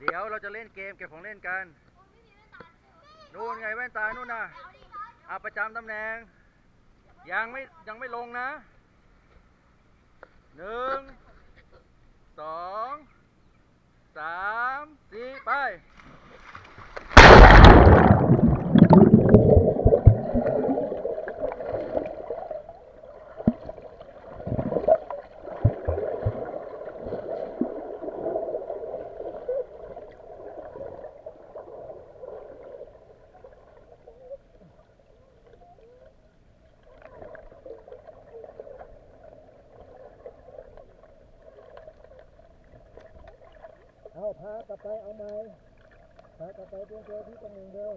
เดี๋ยวเราจะเล่นเกมเก็บของเล่นกัน นู่นไงแว่นตา นู่นน่ะอาประจำตำแหน่ง ยังไม่ยังไม่ลงนะ หนึ่ง สอง สาม สี่ไป เอาพากลับไปเอาไหมพากลับไปเตรียมตัวที่ตำแหน่งเดิม